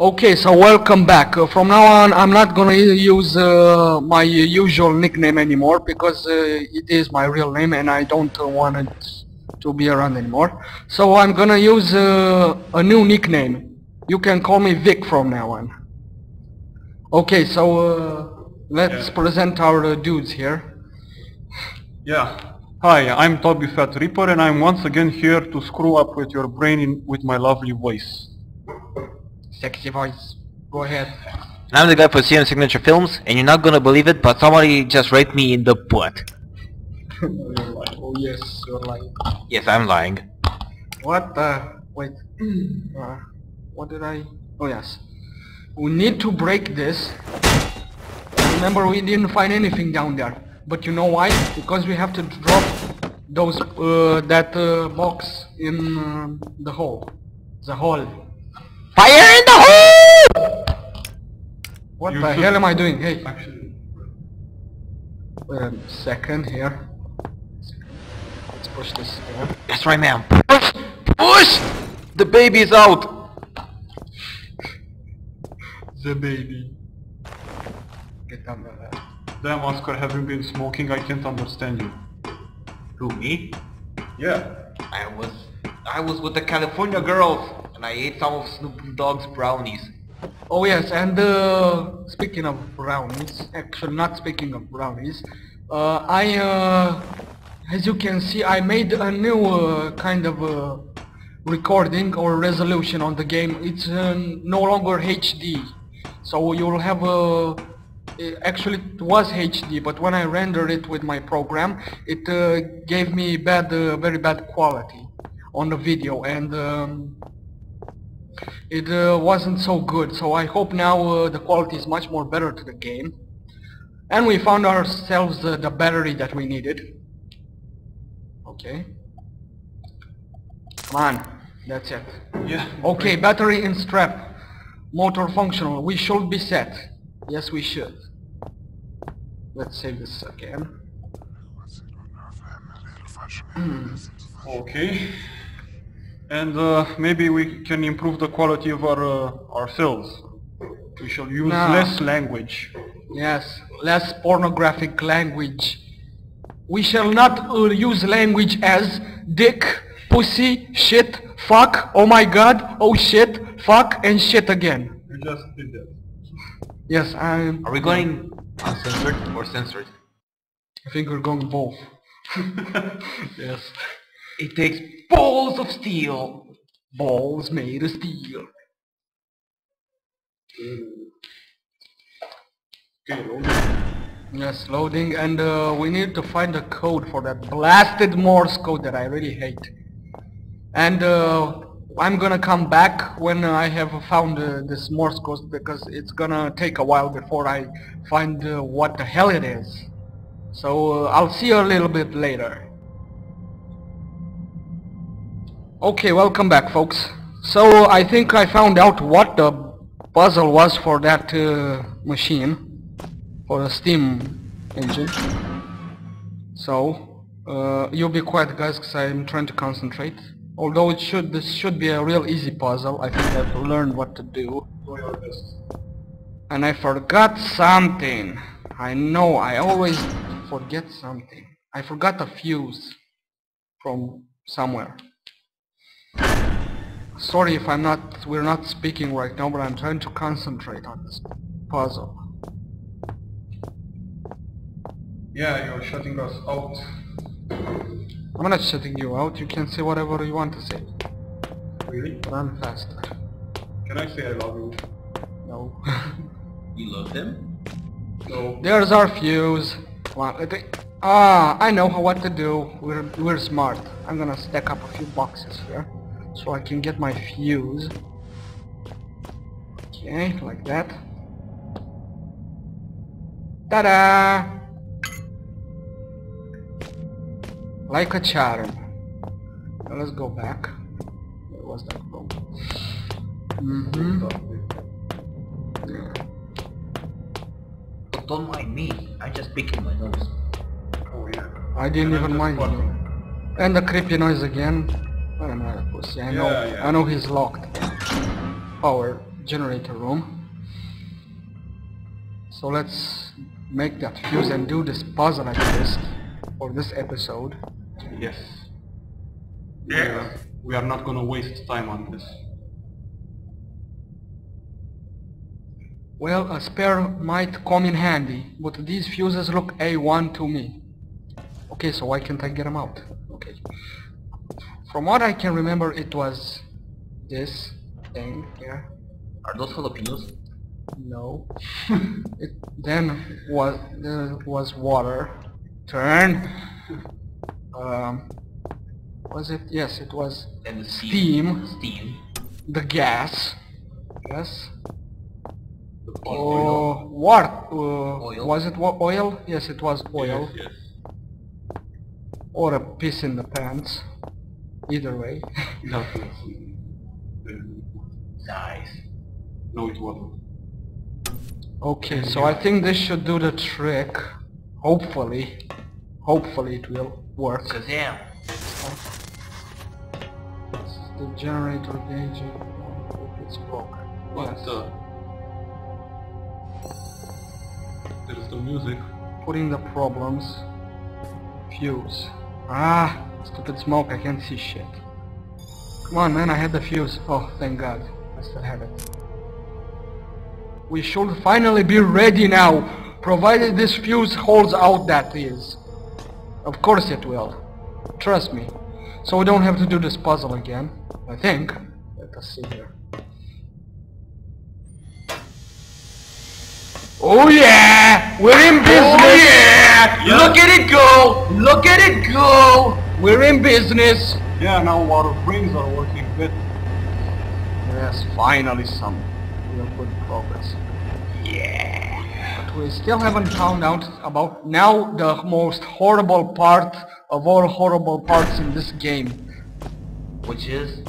Okay, so welcome back. Uh, from now on, I'm not gonna use uh, my usual nickname anymore because uh, it is my real name and I don't uh, want it to be around anymore. So I'm gonna use uh, a new nickname. You can call me Vic from now on. Okay, so uh, let's Yeah. present our uh, dudes here. Yeah. Hi, I'm Toby Fat Reaper and I'm once again here to screw up with your brain in, with my lovely voice. Sexy voice. Go ahead. I'm the guy for CM Signature Films, and you're not gonna believe it, but somebody just raped me in the butt. You're lying. oh yes, you're lying. Yes, I'm lying. What the? Wait. Uh, what did I? Oh yes. We need to break this. Remember, we didn't find anything down there. But you know why? Because we have to drop those uh, that uh, box in uh, the hole. The hole. Fire in the hole! What You the hell am I doing? Hey, Actually, wait a second here. Let's push this down. That's right, man. Push! Push! The baby's out! The baby. Get down there. damn Oscar, having been smoking, I can't understand you. Who, me? Yeah. I was... I was with the California girls, and I ate some of Snoop Dogg's brownies. Oh yes, and uh, speaking of brownies, actually not speaking of brownies, uh, I, uh, as you can see, I made a new uh, kind of uh, recording or resolution on the game. It's uh, no longer HD, so you'll have a. Actually, it was HD, but when I rendered it with my program, it uh, gave me bad, uh, very bad quality on the video, and. Um, it uh, wasn't so good. So I hope now uh, the quality is much more better to the game. And we found ourselves uh, the battery that we needed. Okay. Come on. That's it. Yeah. okay battery in strap. Motor functional. We should be set. Yes we should. Let's save this again. Okay. And uh, maybe we can improve the quality of our uh, ourselves. We shall use No. less language. Yes, less pornographic language. We shall not uh, use language as dick, pussy, shit, fuck, oh my god, oh shit, fuck, and shit again. You just did that. Yes, I'm... Are we going uncensored or censored? I think we're going both. yes. It takes balls of steel. Balls made of steel. Okay. Yes, loading, and uh, we need to find a code for that blasted Morse code that I really hate. And uh, I'm gonna come back when I have found uh, this Morse code because it's gonna take a while before I find uh, what the hell it is. So uh, I'll see you a little bit later. Okay, welcome back folks. So I think I found out what the puzzle was for that uh, machine for the steam engine. So, uh, you'll be quiet guys because I'm trying to concentrate. Although it should, this should be a real easy puzzle, I think I've learned what to do. And I forgot something. I know, I always forget something. I forgot a fuse from somewhere. Sorry if I'm not, we're not speaking right now, but I'm trying to concentrate on this puzzle. Yeah, you're shutting us out. I'm not shutting you out, you can say whatever you want to say. Really? Run faster. Can I say I love you? No. You love him? No. There's our fuse. Come on, Ah, I know what to do. We're, we're smart. I'm gonna stack up a few boxes here. So I can get my fuse. Okay, like that. Ta-da! Like a charm. Now let's go back. Where was that from? Mm-hmm. Yeah. But don't mind me. I'm just picking my nose. Oh yeah. I didn't And even mind you. And the creepy noise again. Pussy. I know. Yeah, yeah. I know he's locked. Power generator room. So let's make that fuse and do this puzzle at least for this episode. Yes. Yeah. We are not gonna waste time on this. Well, a spare might come in handy, but these fuses look A1 to me. Okay, so why can't I get them out? Okay. From what I can remember, it was this thing here. Are those Filipinos? No. it then was there was water. Turn. Um. Was it? Yes, it was And the Steam. Steam. the gas. Yes. The Oh, what? Uh, Oil. Was it oil? Yes, it was oil. Yes, yes. Or a piss in the pants. Either way. That was, uh, Nice. no, it wasn't. Okay, so I think this should do the trick. Hopefully. Hopefully it will work. Shazam. The generator gauge it's broken. But Yes. uh, there's the music. Putting the problems. Fuse. Ah, stupid smoke, I can't see shit. Come on man, I had the fuse. Oh, thank god. I still have it. We should finally be ready now, provided this fuse holds out that is. Of course it will. Trust me. So we don't have to do this puzzle again, I think. Let us see here. Oh yeah! We're in oh, business! Oh yeah! Look at it go! Look at it go! We're in business! Yeah, now our brains are working better. Yes, finally some real good progress. Yeah. But we still haven't found out about now the most horrible part of all horrible parts in this game. Which is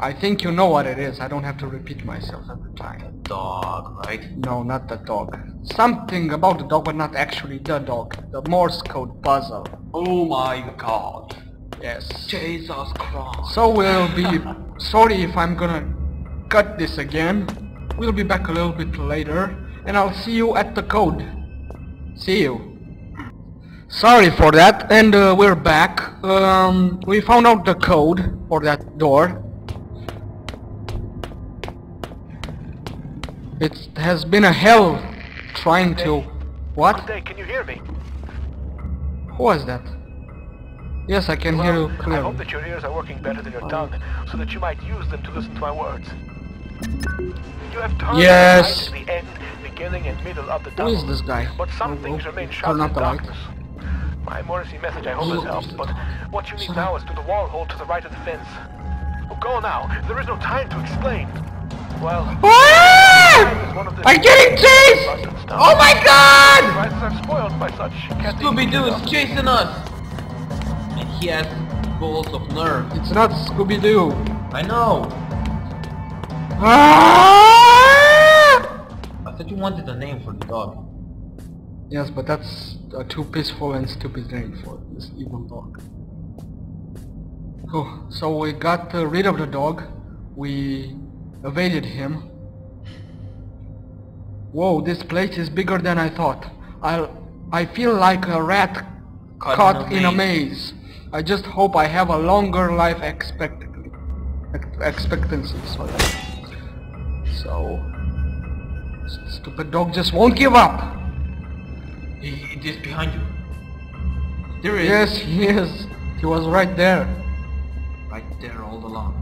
I think you know what it is, I don't have to repeat myself every time. The dog, right? No, not the dog. Something about the dog, but not actually the dog. The Morse code puzzle. Oh my god. Yes. Jesus Christ. So we'll be sorry if I'm gonna cut this again. We'll be back a little bit later and I'll see you at the code. See you. Sorry for that and uh, we're back. Um, we found out the code for that door. It has been a hell trying to... What? Day, can you hear me? Who was that? Yes, I can hear you clearly. I hope that your ears are working better than your tongue, so that you might use them to listen to my words. You have turned Yes. the light to the end, beginning, and middle of the Who tunnel. is this guy? But some Oh, things oh, remain turn in the light. darkness. My emergency message I hope Oh, has look, helped, there's but the- what you need Shut now is to the wall hole to the right of the fence. Oh, go now. There is no time to explain. Well, Ah! I'm getting chased! Oh my god! Devices are spoiled by such. Scooby-Doo is chasing us! And he has balls of nerve. It's not Scooby-Doo. I know! Ah! I thought you wanted a name for the dog. Yes, but that's a too peaceful and stupid name for this evil dog. So we got uh, rid of the dog. We evaded him. Whoa, this place is bigger than I thought. I I feel like a rat Caught caught, in a in a maze. I just hope I have a longer life expect expectancy. Sorry. So, stupid dog just won't give up. He, is behind you. There he is. Yes, he is. He was right there. Right there all along.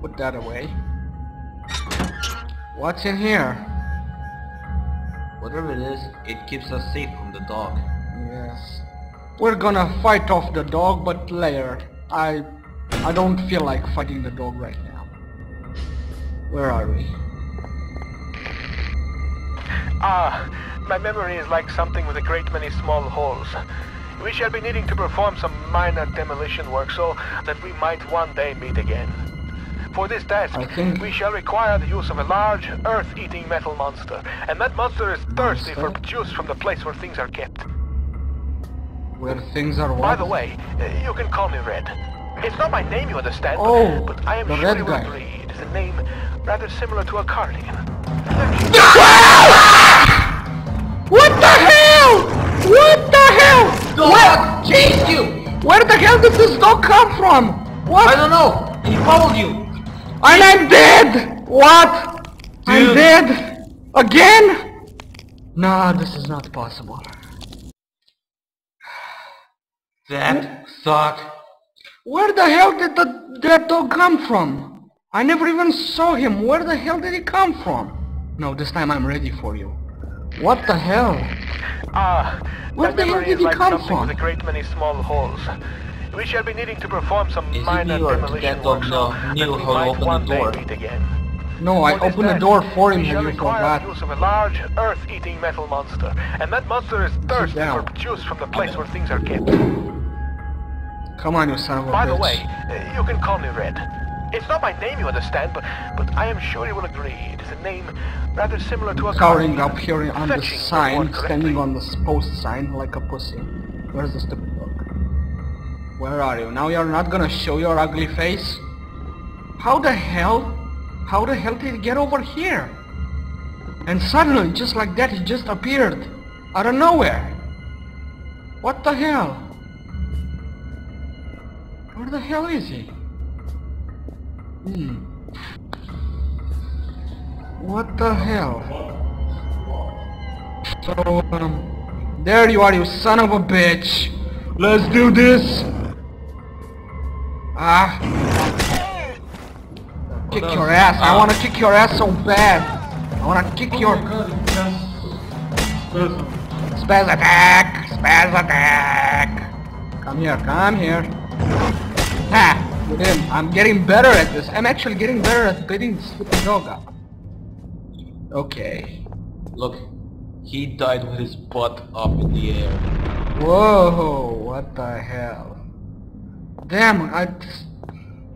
Put that away. What's in here? Whatever it is, it keeps us safe from the dog. Yes. We're gonna fight off the dog, but later. I I don't feel like fighting the dog right now. Where are we? Ah, my memory is like something with a great many small holes. We shall be needing to perform some minor demolition work so that we might one day meet again. For this task, I think- we shall require the use of a large, earth-eating metal monster. And that monster is thirsty for juice from the place where things are kept. Where things are what? By the way, uh, you can call me Red. It's not my name, you understand, Oh, but I am the sure red you will guy. agreed is a name rather similar to a cardigan. What the hell? What the hell? The Dog chased you! Where the hell did this dog come from? What? I don't know. He followed you. And I'm dead! What? I'm dead? Again? Nah, this is not possible. That sucked. Where the hell did the, that dog come from? I never even saw him. Where the hell did he come from? No, this time I'm ready for you. What the hell? Ah, Where the hell did he like come from? with a great many small holes. We shall be needing to perform some Is it minor me or did demolition that dog know- knew how to open the door? No, I opened the door for him and you forgot. use of a large, earth-eating metal monster, and that monster is thirsty for juice from the place where things are kept. Come on, you son of a By the way, uh, you can call me Red. It's not my name, you understand, but but I am sure you will agree it is a name rather similar to a Cowering up here on the sign, standing on the post sign like a pussy. Where's the? Where are you? Now you're not gonna show your ugly face? How the hell? How the hell did he get over here? And suddenly, just like that, he just appeared. Out of nowhere. What the hell? Where the hell is he? Hmm. What the hell? So, um, there you are, you son of a bitch. Let's do this. Ah. Kick your ass. I wanna kick your ass so bad. I wanna kick your spaz attack. Spaz attack. Come here, come here. Ha! With him. I'm getting better at this. I'm actually getting better at beating stupid dog up. Okay. Look, he died with his butt up in the air. Whoa, what the hell? Damn, I,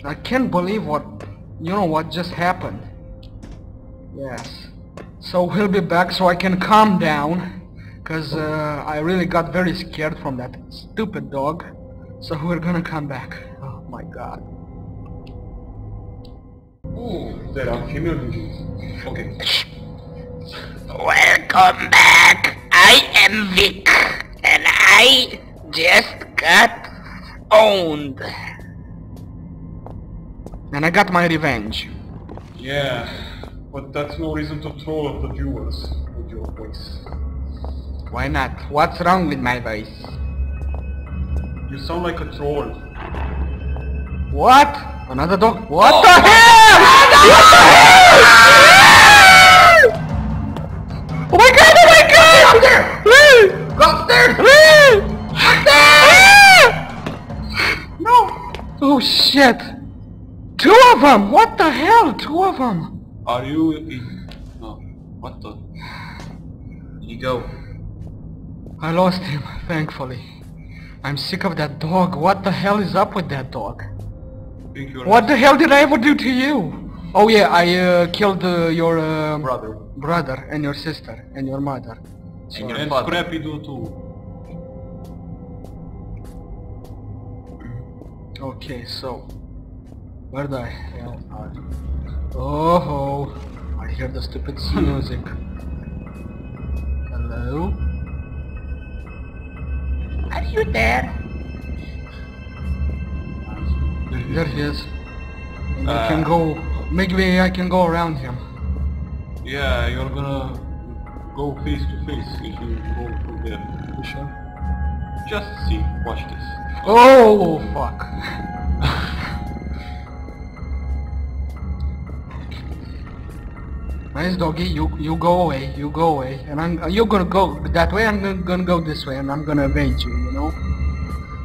I can't believe what, you know what just happened. Yes. So he'll be back so I can calm down. Cause uh, I really got very scared from that stupid dog. So we're gonna come back. Oh my god. Oh, there are female ninjas. Okay. Welcome back. I am Vic, and I just got owned. And I got my revenge. Yeah, but that's no reason to troll the viewers with your voice. Why not? What's wrong with my voice? You sound like a troll. What? Another dog? What oh. the hell? What the hell? Oh my god, oh my god! Lee! Go upstairs! Lee! No! Oh shit! Two of them! What the hell? Two of them! Are you in... No. What the... He go? I lost him, thankfully. I'm sick of that dog. What the hell is up with that dog? What the hell did I ever do to you? Oh yeah, I uh, killed uh, your uh, brother? brother and your sister and your mother. And your And father. Scrappy-Doo too. Okay, so where the hell are you? Oh, ho. I hear the stupid music. Hello? Are you there? There he is. And I Uh, can go. Maybe I can go around him. Yeah, you're gonna go face to face if you go through there. You sure? Just see. Watch this. Oh fuck! nice doggy, you you go away, you go away, and I'm you're gonna go that way. I'm gonna, gonna go this way, and I'm gonna avenge you. You know,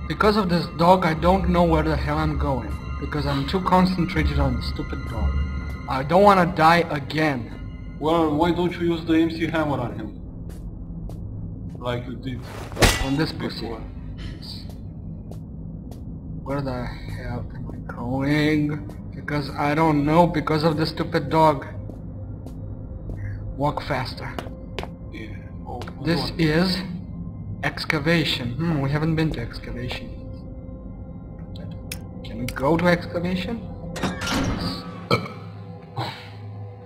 because of this dog, I don't know where the hell I'm going because I'm too concentrated on the stupid dog. I don't want to die again. Well, why don't you use the MC hammer on him? Like you did On this pussy. before. Where the hell am I going? Because I don't know because of the stupid dog. Walk faster. Yeah. Oh, This one? is excavation. Hmm, we haven't been to excavation. Can we go to excavation?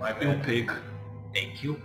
My You pig. Thank you.